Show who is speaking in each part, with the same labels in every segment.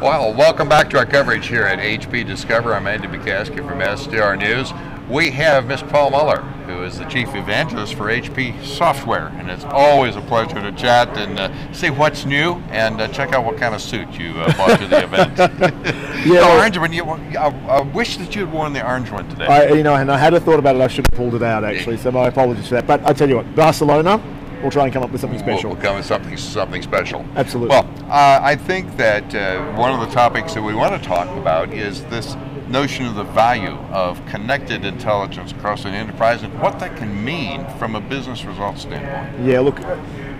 Speaker 1: Well, welcome back to our coverage here at HP Discover. I'm Andy McCaskey from SDR News. We have Miss Paul Muller, who is the Chief Evangelist for HP Software, and it's always a pleasure to chat and uh, see what's new and uh, check out what kind of suit you uh, brought to the event. yeah, the orange one. You, I, I, wish that you had worn the orange one today.
Speaker 2: I, you know, and I had a thought about it. I should have pulled it out actually, so my apologies for that. But I tell you what, Barcelona we'll try and come up with something special.
Speaker 1: We'll, come with something something special.
Speaker 2: Absolutely.
Speaker 1: Well, uh, I think that uh, one of the topics that we want to talk about is this notion of the value of connected intelligence across an enterprise and what that can mean from a business results standpoint.
Speaker 2: Yeah, look,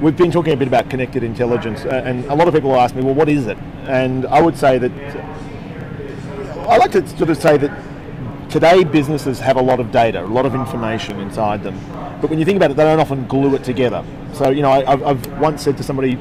Speaker 2: we've been talking a bit about connected intelligence, uh, and a lot of people ask me, well, what is it? And I would say that I like to sort of say that today businesses have a lot of data, a lot of information inside them. But when you think about it, they don't often glue it together. So, you know, I, have once said to somebody,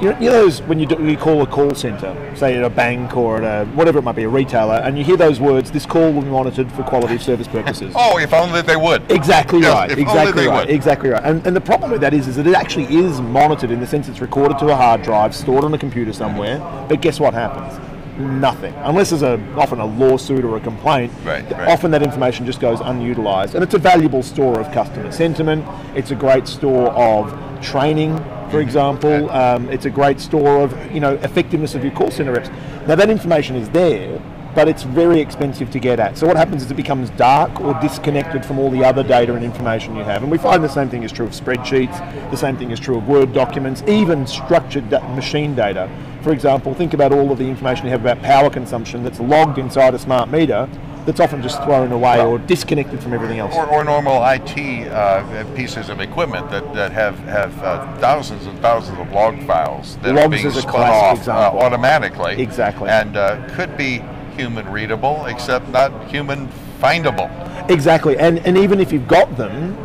Speaker 2: you know, you know those when you, do, you call a call center, say at a bank or at a whatever it might be, a retailer, and you hear those words, this call will be monitored for quality of service purposes.
Speaker 1: oh, if only they would.
Speaker 2: Exactly
Speaker 1: yes,
Speaker 2: right. exactly right. Would. Exactly right. And, and the problem with that is, is that it actually is monitored in the sense it's recorded to a hard drive, stored on a computer somewhere. But guess what happens? Nothing unless there's a often a lawsuit or a complaint.
Speaker 1: Right, right.
Speaker 2: Often that information just goes unutilized, and it's a valuable store of customer sentiment. It's a great store of training, for example. Um, it's a great store of you know effectiveness of your call center reps. Now that information is there, but it's very expensive to get at. So what happens is it becomes dark or disconnected from all the other data and information you have. And we find the same thing is true of spreadsheets, the same thing is true of Word documents, even structured machine data. For example, think about all of the information you have about power consumption that's logged inside a smart meter that's often just thrown away or disconnected from everything else.
Speaker 1: Or, or normal IT uh, pieces of equipment that, that have, have uh, thousands and thousands of log files that
Speaker 2: Logs
Speaker 1: are being
Speaker 2: spun
Speaker 1: off uh, automatically.
Speaker 2: Exactly.
Speaker 1: And uh, could be human readable, except not human findable.
Speaker 2: Exactly. And, and even if you've got them,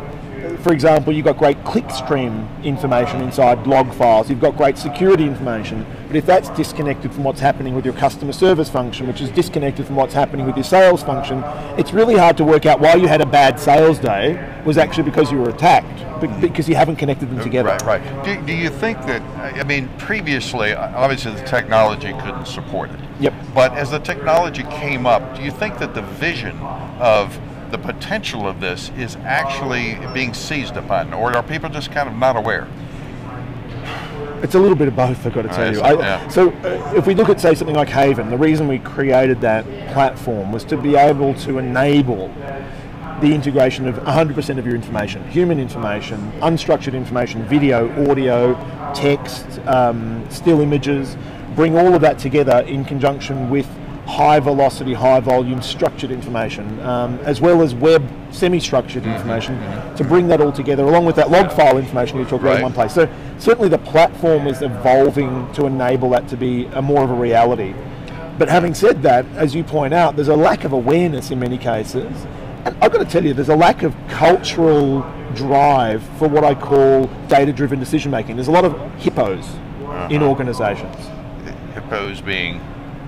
Speaker 2: for example, you've got great clickstream information inside log files, you've got great security information, but if that's disconnected from what's happening with your customer service function, which is disconnected from what's happening with your sales function, it's really hard to work out why you had a bad sales day was actually because you were attacked, because you haven't connected them uh, together.
Speaker 1: Right, right. Do, do you think that, I mean, previously, obviously the technology couldn't support it.
Speaker 2: Yep.
Speaker 1: But as the technology came up, do you think that the vision of the potential of this is actually being seized upon, or are people just kind of not aware?
Speaker 2: It's a little bit of both, I've got to tell you. I, yeah. So, uh, if we look at, say, something like Haven, the reason we created that platform was to be able to enable the integration of 100% of your information human information, unstructured information, video, audio, text, um, still images bring all of that together in conjunction with high velocity, high volume, structured information, um, as well as web semi-structured mm-hmm. information, mm-hmm. to bring that all together, along with that log file information you talk about right. in one place. So certainly the platform is evolving to enable that to be a more of a reality. But having said that, as you point out, there's a lack of awareness in many cases. And I've got to tell you, there's a lack of cultural drive for what I call data-driven decision making. There's a lot of hippos uh-huh. in organizations.
Speaker 1: Hippos being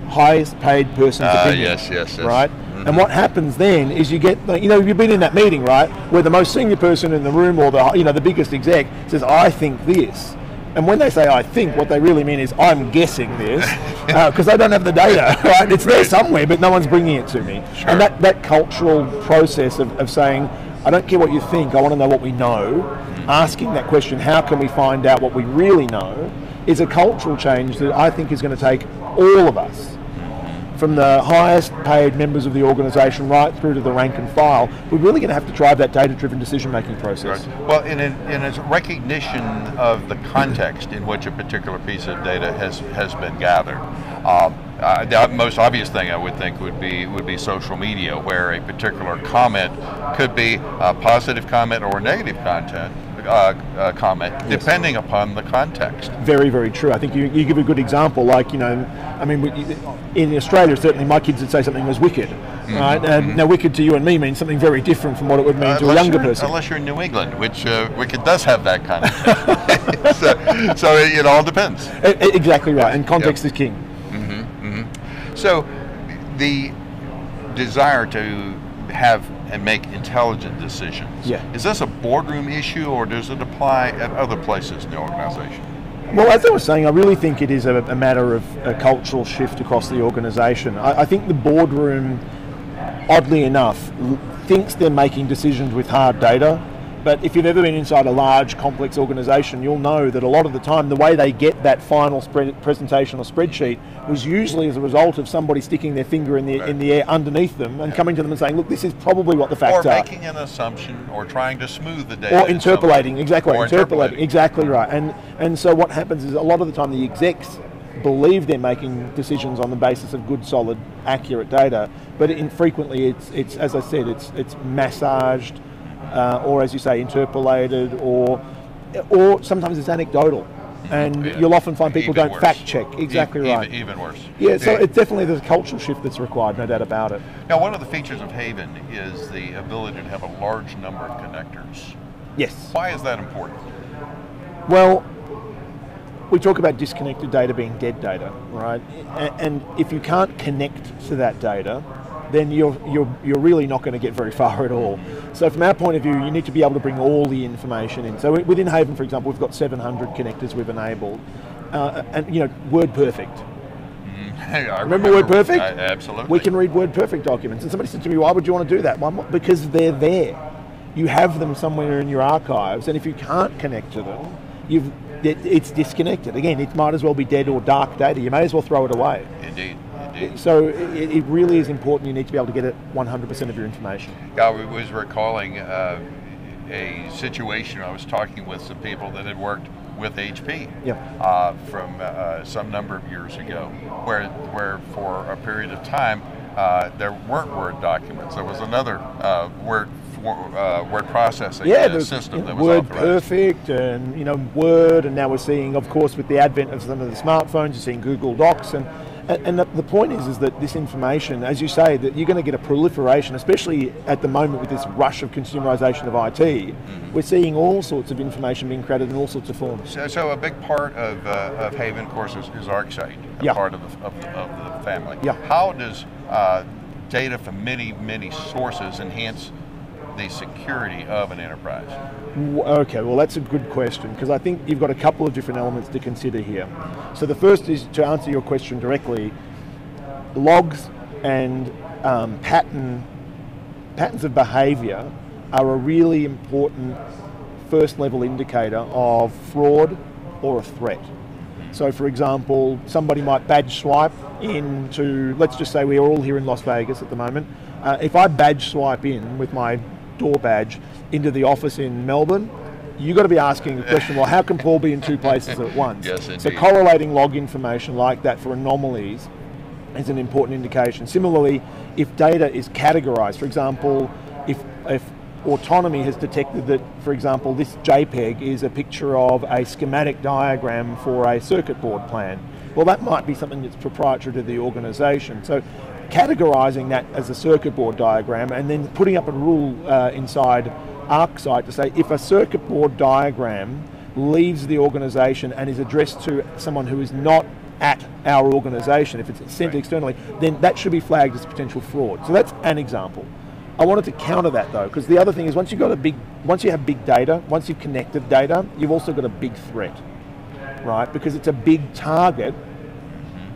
Speaker 2: highest paid person's uh, opinion.
Speaker 1: Yes, yes, yes.
Speaker 2: Right? Mm-hmm. And what happens then is you get, you know, you've been in that meeting, right, where the most senior person in the room or the, you know, the biggest exec says, I think this. And when they say I think, what they really mean is I'm guessing this because uh, I don't have the data, right? It's there somewhere, but no one's bringing it to me.
Speaker 1: Sure.
Speaker 2: And that, that cultural process of, of saying, I don't care what you think, I want to know what we know, mm-hmm. asking that question, how can we find out what we really know, is a cultural change that I think is going to take all of us from the highest paid members of the organisation right through to the rank and file, we're really going to have to drive that data-driven decision-making process.
Speaker 1: Right. Well, in, a, in its recognition of the context in which a particular piece of data has, has been gathered, uh, uh, the most obvious thing I would think would be would be social media, where a particular comment could be a positive comment or a negative content, uh, uh, comment, yes. depending upon the context.
Speaker 2: Very, very true. I think you, you give a good example. Like, you know, I mean, in Australia, certainly my kids would say something was wicked. Mm-hmm. Right? And mm-hmm. now, wicked to you and me means something very different from what it would mean uh, to a younger person.
Speaker 1: Unless you're in New England, which uh, wicked does have that kind of so, so it, it, all depends.
Speaker 2: Exactly right. And context yep. is king.
Speaker 1: Mm-hmm. mm-hmm. So the desire to have and make intelligent decisions.
Speaker 2: Yeah.
Speaker 1: Is this a boardroom issue or does it apply at other places in the organization?
Speaker 2: Well, as I was saying, I really think it is a, a matter of a cultural shift across the organisation. I, I think the boardroom, oddly enough, thinks they're making decisions with hard data but if you've ever been inside a large, complex organisation, you'll know that a lot of the time, the way they get that final spread, presentation or spreadsheet was usually as a result of somebody sticking their finger in the right. in the air underneath them and coming to them and saying, "Look, this is probably what the facts
Speaker 1: or
Speaker 2: are."
Speaker 1: Or making an assumption, or trying to smooth the data.
Speaker 2: Or interpolating, exactly. Or interpolating, exactly right. And and so what happens is a lot of the time the execs believe they're making decisions on the basis of good, solid, accurate data, but infrequently it's it's as I said, it's it's massaged uh, or as you say, interpolated, or or sometimes it's anecdotal. And yeah. you'll often find people even don't worse. fact check. Exactly right.
Speaker 1: Even worse.
Speaker 2: Yeah, so yeah. it's definitely the cultural shift that's required, no doubt about it.
Speaker 1: Now, one of the features of Haven is the ability to have a large number of connectors.
Speaker 2: Yes.
Speaker 1: Why is that important?
Speaker 2: Well, we talk about disconnected data being dead data, right? And if you can't connect to that data, then you're, you're, you're really not going to get very far at all. So from our point of view, you need to be able to bring all the information in. So within Haven, for example, we've got 700 connectors we've enabled. Uh, and, you know, Word Perfect.
Speaker 1: Mm, remember,
Speaker 2: remember, Word Perfect?
Speaker 1: I, absolutely.
Speaker 2: We can read Word Perfect documents. And somebody said to me, why would you want to do that? Well, because they're there. You have them somewhere in your archives, and if you can't connect to them, you've it's disconnected. Again, it might as well be dead or dark data. You may as well throw it away.
Speaker 1: Indeed.
Speaker 2: So it, it, really is important. You need to be able to get it 100% of your information.
Speaker 1: Yeah, I was recalling uh, a situation. I was talking with some people that had worked with HP
Speaker 2: yeah.
Speaker 1: uh, from uh, some number of years ago, where where for a period of time uh, there weren't Word documents. There was another uh, Word uh, word processing
Speaker 2: yeah,
Speaker 1: system that
Speaker 2: was Word authorized. Perfect and you know Word, and now we're seeing, of course, with the advent of some of the smartphones, you're seeing Google Docs and and, the, point is, is that this information, as you say, that you're going to get a proliferation, especially at the moment with this rush of consumerization of IT. Mm-hmm. We're seeing all sorts of information being created in all sorts of forms.
Speaker 1: So, so a big part of, uh, of Haven, of course, is, is ArcSight, a yeah. part of the, of, of the family.
Speaker 2: Yeah.
Speaker 1: How does uh, data from many, many sources enhance the security of an enterprise?
Speaker 2: Okay, well, that's a good question because I think you've got a couple of different elements to consider here. So, the first is to answer your question directly logs and um, pattern, patterns of behavior are a really important first level indicator of fraud or a threat. So, for example, somebody might badge swipe into, let's just say we are all here in Las Vegas at the moment. Uh, if I badge swipe in with my door badge into the office in Melbourne, you've got to be asking the question, well, how can Paul be in two places at once?
Speaker 1: Yes, indeed.
Speaker 2: So correlating log information like that for anomalies is an important indication. Similarly, if data is categorized, for example, if, if autonomy has detected that, for example, this JPEG is a picture of a schematic diagram for a circuit board plan, well, that might be something that's proprietary to the organization. So categorizing that as a circuit board diagram and then putting up a rule uh, inside ArcSight to say if a circuit board diagram leaves the organization and is addressed to someone who is not at our organization, if it's sent right. externally, then that should be flagged as potential fraud. So that's an example. I wanted to counter that though, because the other thing is once you've got a big, once you have big data, once you've connected data, you've also got a big threat, right? Because it's a big target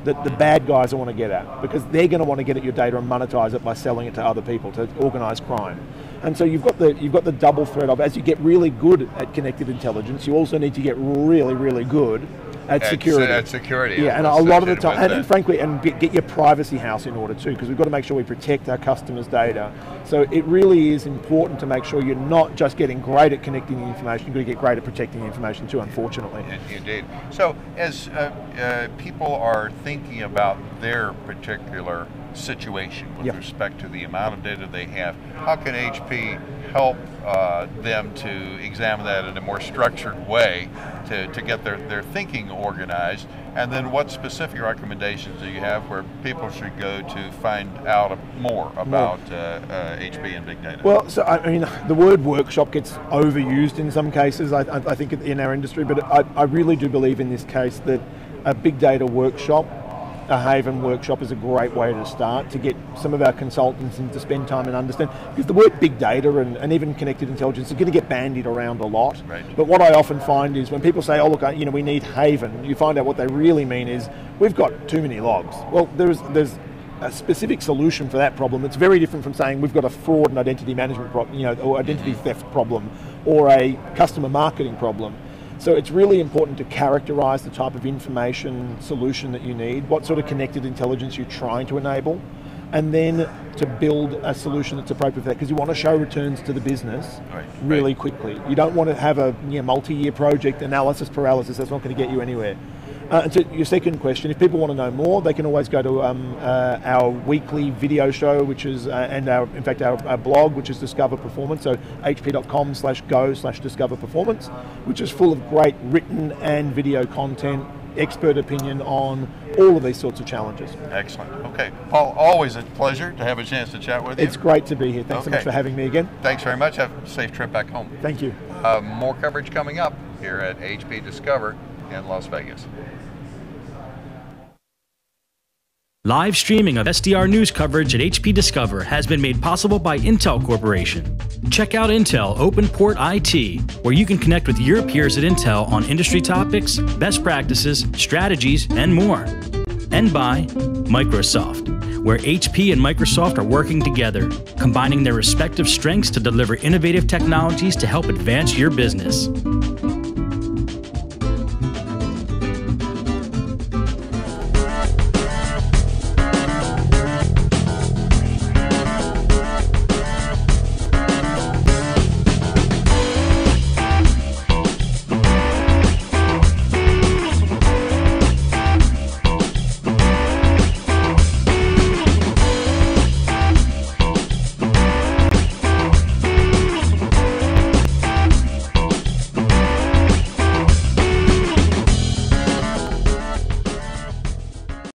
Speaker 2: that the bad guys want to get at because they're going to want to get at your data and monetize it by selling it to other people to organize crime. And so you've got the you've got the double threat of as you get really good at connected intelligence, you also need to get really really good at security.
Speaker 1: At security.
Speaker 2: Yeah, and a lot of the time, and, and, frankly, and get your privacy house in order too, because we've got to make sure we protect our customers' data. So it really is important to make sure you're not just getting great at connecting the information, you've got to get great at protecting the information too, unfortunately.
Speaker 1: Indeed. So as uh, uh, people are thinking about their particular situation with yep. respect to the amount of data they have, how can HP help uh, them to examine that in a more structured way to, to get their, their thinking organized? And then what specific recommendations do you have where people should go to find out more about uh, uh, HP and big data?
Speaker 2: Well, so I mean, the word workshop gets overused in some cases, I, I think, in our industry, but I, I really do believe in this case that a big data workshop a Haven workshop is a great way to start to get some of our consultants in to spend time and understand because the word big data and, and even connected intelligence is going to get bandied around a lot. Right. But what I often find is when people say, "Oh, look, you know, we need Haven," you find out what they really mean is we've got too many logs. Well, there's there's a specific solution for that problem. It's very different from saying we've got a fraud and identity management problem, you know, or identity theft problem, or a customer marketing problem. So it's really important to characterize the type of information solution that you need, what sort of connected intelligence you're trying to enable, and then to build a solution that's appropriate for that because you want to show returns to the business right, really right. quickly. You don't want to have a you know, multi-year project analysis paralysis. That's not going to get you anywhere. Uh, and to your second question, if people want to know more, they can always go to um, uh, our weekly video show, which is, uh, and our, in fact, our, our, blog, which is Discover Performance, so hp.com slash go slash Discover Performance, which is full of great written and video content, expert opinion on all of these sorts of challenges.
Speaker 1: Excellent. Okay. Paul, always a pleasure to have a chance to chat with you.
Speaker 2: It's great to be here. Thanks okay. so much for having me again.
Speaker 1: Thanks very much. Have a safe trip back home.
Speaker 2: Thank you.
Speaker 1: Uh, more coverage coming up here at HP Discover in Las Vegas.
Speaker 3: Live streaming of SDR news coverage at HP Discover has been made possible by Intel Corporation. Check out Intel OpenPort IT, where you can connect with your peers at Intel on industry topics, best practices, strategies, and more. And by Microsoft, where HP and Microsoft are working together, combining their respective strengths to deliver innovative technologies to help advance your business.